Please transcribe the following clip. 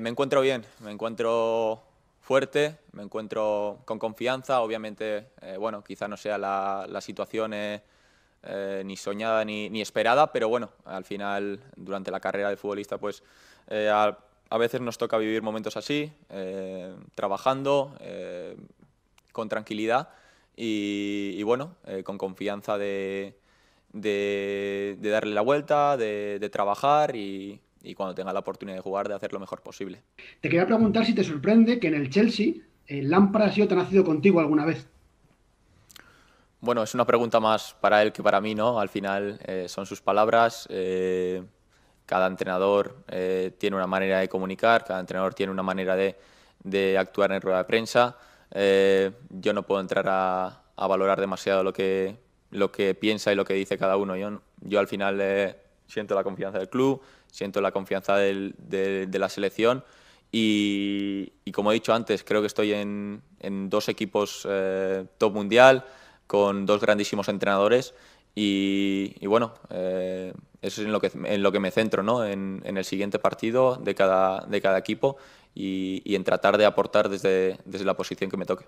Me encuentro bien, me encuentro fuerte, me encuentro con confianza. Obviamente, eh, bueno, quizá no sea la, situación eh, eh, ni soñada ni, esperada, pero bueno, al final, durante la carrera de futbolista, pues a, veces nos toca vivir momentos así, trabajando con tranquilidad y, bueno, con confianza de, darle la vuelta, de trabajar y, y cuando tenga la oportunidad de jugar, de hacer lo mejor posible. Te quería preguntar si te sorprende que en el Chelsea el Lampard ha sido tan nacido contigo alguna vez. Bueno, es una pregunta más para él que para mí, ¿no? Al final eh, son sus palabras. Eh, cada entrenador eh, tiene una manera de comunicar, cada entrenador tiene una manera de, de actuar en rueda de prensa. yo no puedo entrar a, a, valorar demasiado lo que, lo que piensa y lo que dice cada uno. Yo, yo al final siento la confianza del club, siento la confianza del, de, la selección y, como he dicho antes, creo que estoy en, en dos equipos eh, top mundial con dos grandísimos entrenadores y, bueno, eh, eso es en lo que, en lo que me centro, ¿no? en, en el siguiente partido de cada, de cada equipo y, en tratar de aportar desde la posición que me toque.